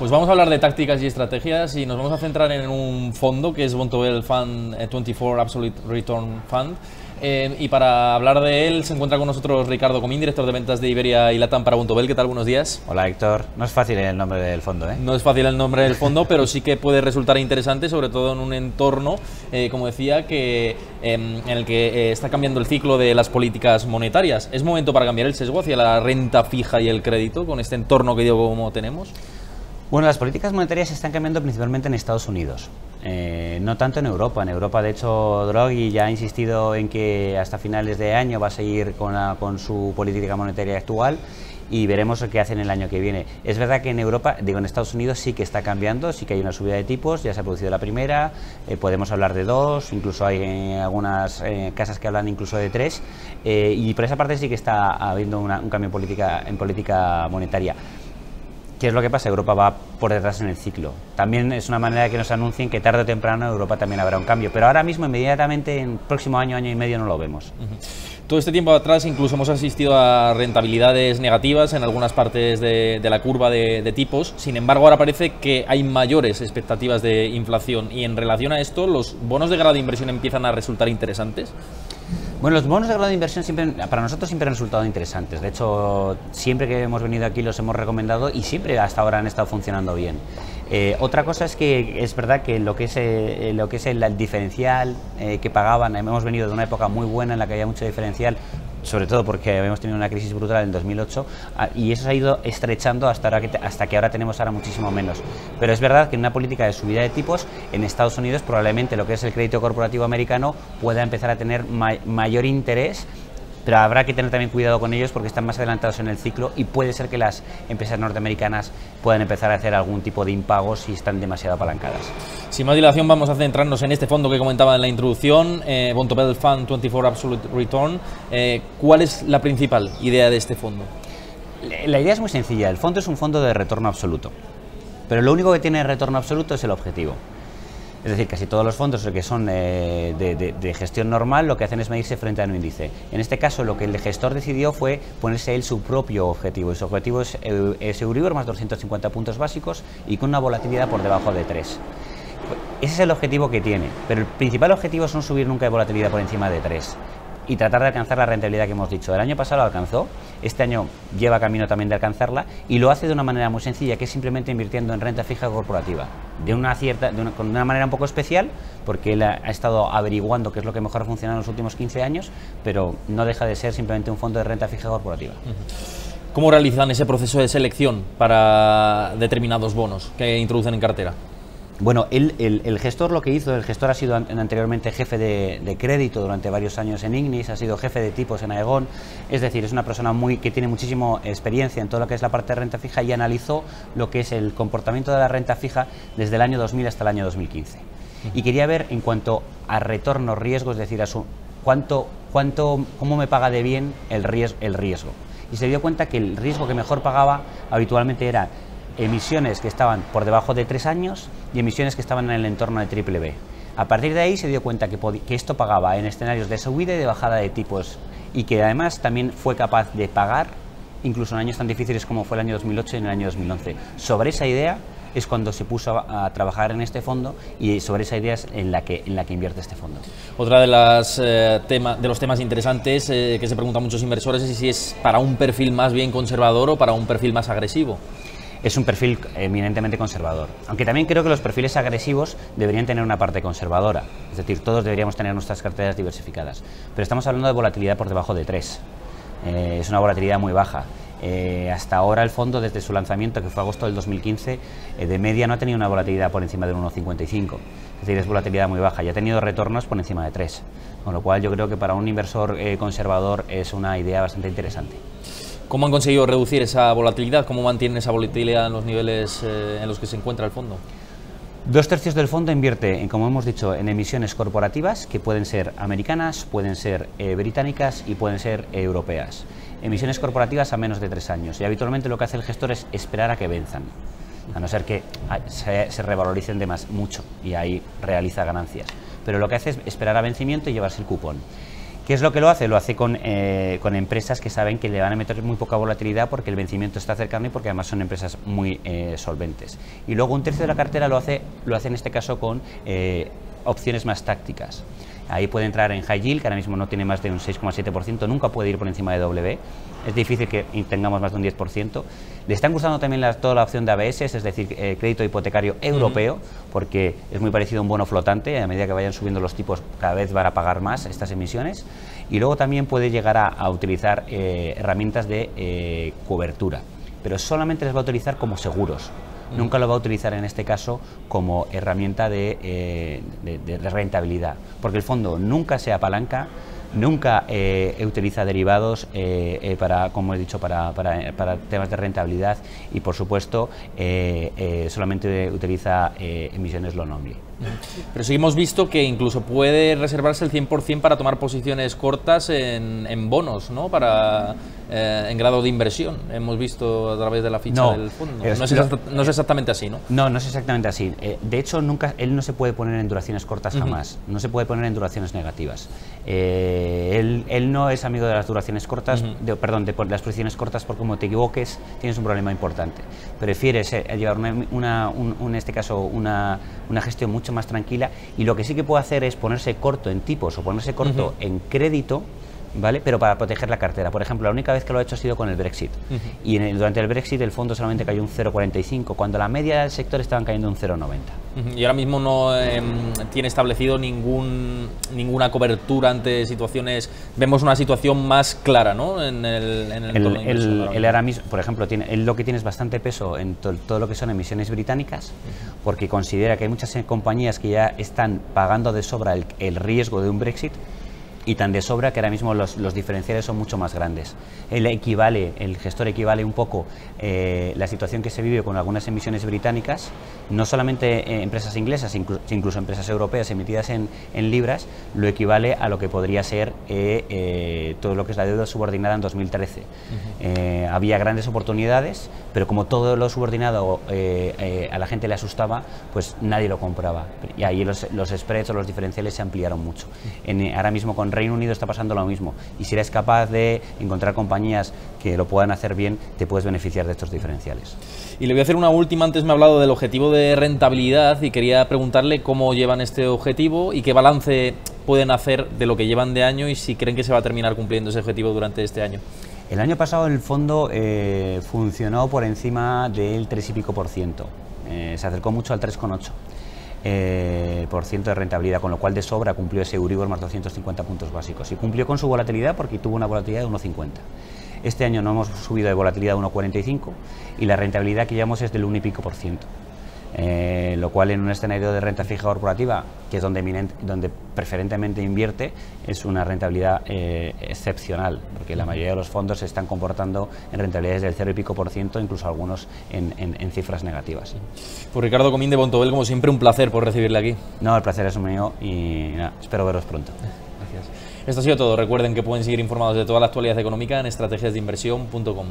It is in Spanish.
Pues vamos a hablar de tácticas y estrategias y nos vamos a centrar en un fondo que es Bontobel Fund 24 eh, Absolute Return Fund. Eh, y para hablar de él se encuentra con nosotros Ricardo Comín, director de ventas de Iberia y Latam para Bontobel. ¿Qué tal? Buenos días. Hola Héctor. No es fácil el nombre del fondo, ¿eh? No es fácil el nombre del fondo, pero sí que puede resultar interesante, sobre todo en un entorno, eh, como decía, que, em, en el que está cambiando el ciclo de las políticas monetarias. ¿Es momento para cambiar el sesgo hacia la renta fija y el crédito con este entorno que digo como tenemos? Bueno, las políticas monetarias están cambiando principalmente en Estados Unidos, eh, no tanto en Europa. En Europa, de hecho, Draghi ya ha insistido en que hasta finales de año va a seguir con, su política monetaria actual y veremos qué hacen el año que viene. Es verdad que en Europa, digo en Estados Unidos sí que está cambiando, sí que hay una subida de tipos, ya se ha producido la primera, eh, podemos hablar de dos, incluso hay eh, algunas casas que hablan incluso de tres, y por esa parte sí que está habiendo un cambio política, en política monetaria. ¿Qué es lo que pasa? Europa va por detrás en el ciclo. También es una manera de que nos anuncien que tarde o temprano Europa también habrá un cambio, pero ahora mismo inmediatamente en el próximo año, año y medio no lo vemos. Todo este tiempo atrás incluso hemos asistido a rentabilidades negativas en algunas partes de, la curva de, tipos, sin embargo ahora parece que hay mayores expectativas de inflación y en relación a esto los bonos de grado de inversión empiezan a resultar interesantes. Bueno, los bonos de grado de inversión siempre, para nosotros siempre han resultado interesantes. De hecho, siempre que hemos venido aquí los hemos recomendado y siempre hasta ahora han estado funcionando bien. Eh, otra cosa es que es verdad que lo que es, eh, lo que es el, diferencial eh, que pagaban, hemos venido de una época muy buena en la que había mucho diferencial, sobre todo porque habíamos tenido una crisis brutal en 2008 ah, y eso se ha ido estrechando hasta, ahora que, hasta que ahora tenemos ahora muchísimo menos. Pero es verdad que en una política de subida de tipos en Estados Unidos probablemente lo que es el crédito corporativo americano pueda empezar a tener mayor interés pero habrá que tener también cuidado con ellos porque están más adelantados en el ciclo y puede ser que las empresas norteamericanas puedan empezar a hacer algún tipo de impagos si están demasiado apalancadas. Sin más dilación vamos a centrarnos en este fondo que comentaba en la introducción, eh, Bontobel Fund 24 Absolute Return. Eh, ¿Cuál es la principal idea de este fondo? La idea es muy sencilla, el fondo es un fondo de retorno absoluto, pero lo único que tiene retorno absoluto es el objetivo. Es decir, casi todos los fondos que son eh, de, gestión normal lo que hacen es medirse frente a un índice. En este caso, lo que el gestor decidió fue ponerse él su propio objetivo. Y su objetivo es, es Euribor más 250 puntos básicos y con una volatilidad por debajo de 3. Ese es el objetivo que tiene, pero el principal objetivo es no subir nunca de volatilidad por encima de 3 y tratar de alcanzar la rentabilidad que hemos dicho. El año pasado lo alcanzó, este año lleva camino también de alcanzarla y lo hace de una manera muy sencilla, que es simplemente invirtiendo en renta fija corporativa. De una cierta, de una, manera un poco especial, porque él ha, estado averiguando qué es lo que mejor ha funcionado en los últimos 15 años, pero no deja de ser simplemente un fondo de renta fija corporativa. ¿Cómo realizan ese proceso de selección para determinados bonos que introducen en cartera? Bueno, el, gestor lo que hizo, el gestor ha sido anteriormente jefe de, crédito durante varios años en Ignis, ha sido jefe de tipos en Aegon, es decir, es una persona muy que tiene muchísima experiencia en todo lo que es la parte de renta fija y analizó lo que es el comportamiento de la renta fija desde el año 2000 hasta el año 2015. Y quería ver en cuanto a retorno riesgo, es decir, a su, cuánto, cuánto, cómo me paga de bien el riesgo, el riesgo. Y se dio cuenta que el riesgo que mejor pagaba habitualmente era emisiones que estaban por debajo de tres años y emisiones que estaban en el entorno de triple B. A partir de ahí se dio cuenta que, esto pagaba en escenarios de subida y de bajada de tipos y que además también fue capaz de pagar incluso en años tan difíciles como fue el año 2008 y el año 2011. Sobre esa idea es cuando se puso a, trabajar en este fondo y sobre esa idea es en la que, en la que invierte este fondo. Otra de, eh, los temas interesantes eh, que se preguntan muchos inversores es si es para un perfil más bien conservador o para un perfil más agresivo es un perfil eminentemente conservador. Aunque también creo que los perfiles agresivos deberían tener una parte conservadora, es decir, todos deberíamos tener nuestras carteras diversificadas. Pero estamos hablando de volatilidad por debajo de 3. Eh, es una volatilidad muy baja. Eh, hasta ahora el fondo, desde su lanzamiento, que fue agosto del 2015, eh, de media no ha tenido una volatilidad por encima del 1,55. Es decir, es volatilidad muy baja y ha tenido retornos por encima de 3. Con lo cual yo creo que para un inversor conservador es una idea bastante interesante. ¿Cómo han conseguido reducir esa volatilidad? ¿Cómo mantienen esa volatilidad en los niveles eh, en los que se encuentra el fondo? Dos tercios del fondo invierte, en, como hemos dicho, en emisiones corporativas que pueden ser americanas, pueden ser eh, británicas y pueden ser europeas. Emisiones corporativas a menos de tres años y habitualmente lo que hace el gestor es esperar a que venzan, a no ser que ah, se, revaloricen de más mucho y ahí realiza ganancias. Pero lo que hace es esperar a vencimiento y llevarse el cupón. ¿Qué es lo que lo hace? Lo hace con, eh, con, empresas que saben que le van a meter muy poca volatilidad porque el vencimiento está cercano y porque además son empresas muy eh, solventes. Y luego un tercio de la cartera lo hace, lo hace en este caso con eh, opciones más tácticas. Ahí puede entrar en high yield, que ahora mismo no tiene más de un 6,7%, nunca puede ir por encima de W. Es difícil que tengamos más de un 10%. Le están gustando también toda la opción de ABS, es decir, eh, crédito hipotecario europeo, porque es muy parecido a un bono flotante. A medida que vayan subiendo los tipos, cada vez van a pagar más estas emisiones. Y luego también puede llegar a, utilizar eh, herramientas de eh, cobertura, pero solamente les va a utilizar como seguros nunca lo va a utilizar en este caso como herramienta de, eh, rentabilidad, porque el fondo nunca se apalanca, nunca eh, utiliza derivados eh, para, como he dicho, para, temas de rentabilidad y, por supuesto, solamente utiliza emisiones low only. Pero sí hemos visto que incluso puede reservarse el 100% para tomar posiciones cortas en, bonos, ¿no? Para, eh, en grado de inversión. Hemos visto a través de la ficha del fondo. no, es exactamente así, ¿no? No, no es exactamente así. Eh, de hecho, nunca, él no se puede poner en duraciones cortas jamás. No se puede poner en duraciones negativas. Eh, él, no es amigo de las duraciones cortas, de, perdón, de, las posiciones cortas porque como te equivoques tienes un problema importante. Prefieres llevar una, en este caso una, una gestión mucho más tranquila y lo que sí que puede hacer es ponerse corto en tipos o ponerse corto en crédito ¿vale? Pero para proteger la cartera. Por ejemplo, la única vez que lo ha hecho ha sido con el Brexit. Y durante el Brexit el fondo solamente cayó un 0,45, cuando la media del sector estaban cayendo un 0,90. Y ahora mismo no em, tiene establecido ningún, ninguna cobertura ante situaciones. Vemos una situación más clara, ¿no? En el, en el, ahora mismo, por ejemplo, tiene, él lo que tiene es bastante peso en todo lo que son emisiones británicas, porque considera que hay muchas eh, compañías que ya están pagando de sobra el riesgo de un Brexit y tan de sobra que ahora mismo los, los, diferenciales son mucho más grandes. El equivale, el gestor equivale un poco eh, la situación que se vive con algunas emisiones británicas, no solamente eh, empresas inglesas, incluso empresas europeas emitidas en, en, libras, lo equivale a lo que podría ser eh, todo lo que es la deuda subordinada en 2013. había grandes oportunidades, pero como todo lo subordinado a la gente le asustaba, pues nadie lo compraba. Y ahí los, los spreads o los diferenciales se ampliaron mucho. En, ahora mismo con Reino Unido está pasando lo mismo. Y si eres capaz de encontrar compañías que lo puedan hacer bien, te puedes beneficiar de estos diferenciales. Y le voy a hacer una última, antes me ha hablado del objetivo de rentabilidad y quería preguntarle cómo llevan este objetivo y qué balance pueden hacer de lo que llevan de año y si creen que se va a terminar cumpliendo ese objetivo durante este año. El año pasado el fondo eh, funcionó por encima del 3 y pico por ciento, eh, se acercó mucho al 3,8 eh, por ciento de rentabilidad, con lo cual de sobra cumplió ese Euribor más 250 puntos básicos. Y cumplió con su volatilidad porque tuvo una volatilidad de 1,50. Este año no hemos subido de volatilidad a 1,45 y la rentabilidad que llevamos es del 1 y pico por ciento. Eh, lo cual en un escenario de renta fija corporativa, que es donde, donde preferentemente invierte, es una rentabilidad eh, excepcional, porque la mayoría de los fondos se están comportando en rentabilidades del 0 y pico por ciento, incluso algunos en, cifras negativas. Pues Ricardo Comín de Bontobel, como siempre, un placer por recibirle aquí. No, el placer es mío y espero veros pronto. Gracias. Esto ha sido todo. Recuerden que pueden seguir informados de toda la actualidad económica en estrategiasdeinversión.com.